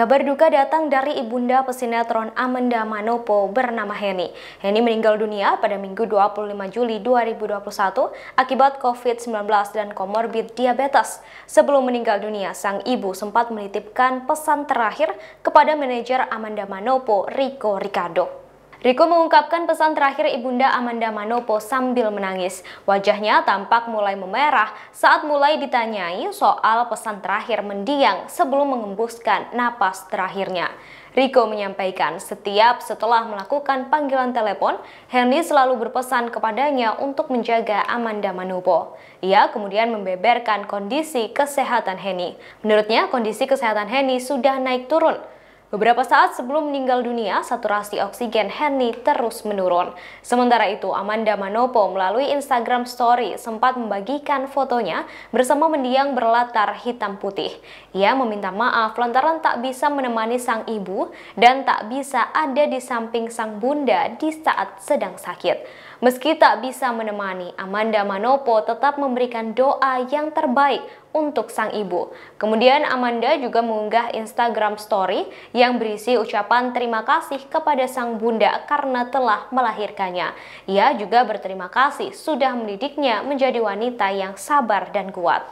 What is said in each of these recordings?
Kabar duka datang dari ibunda pesinetron Amanda Manopo bernama Heni. Heni meninggal dunia pada Minggu 25 Juli 2021 akibat COVID-19 dan komorbid diabetes. Sebelum meninggal dunia, sang ibu sempat menitipkan pesan terakhir kepada manajer Amanda Manopo, Rico Ricardo. Riko mengungkapkan pesan terakhir Ibunda Amanda Manopo sambil menangis. Wajahnya tampak mulai memerah saat mulai ditanyai soal pesan terakhir mendiang sebelum mengembuskan napas terakhirnya. Riko menyampaikan setiap setelah melakukan panggilan telepon, Henry selalu berpesan kepadanya untuk menjaga Amanda Manopo. Ia kemudian membeberkan kondisi kesehatan Henny. Menurutnya kondisi kesehatan Henny sudah naik turun. Beberapa saat sebelum meninggal dunia, saturasi oksigen Henny terus menurun. Sementara itu, Amanda Manopo melalui Instagram Story sempat membagikan fotonya bersama mendiang berlatar hitam putih. Ia meminta maaf lantaran tak bisa menemani sang ibu dan tak bisa ada di samping sang bunda di saat sedang sakit. Meski tak bisa menemani, Amanda Manopo tetap memberikan doa yang terbaik untuk sang ibu. Kemudian Amanda juga mengunggah Instagram story yang berisi ucapan terima kasih kepada sang bunda karena telah melahirkannya. Ia juga berterima kasih sudah mendidiknya menjadi wanita yang sabar dan kuat.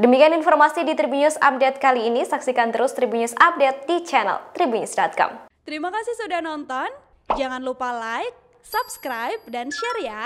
Demikian informasi di Tribunnews Update kali ini. Saksikan terus Tribunnews Update di channel tribunnews.com. Terima kasih sudah nonton. Jangan lupa like, subscribe, dan share ya.